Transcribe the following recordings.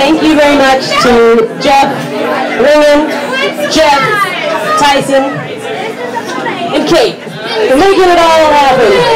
thank you very much to Jeff, Ringan, Jeff, Tyson, and Kate. for making it all happen.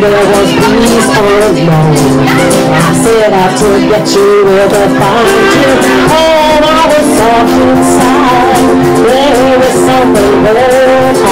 there was peace unknown. I said I could get you with a find you, and I was soft inside. There was something that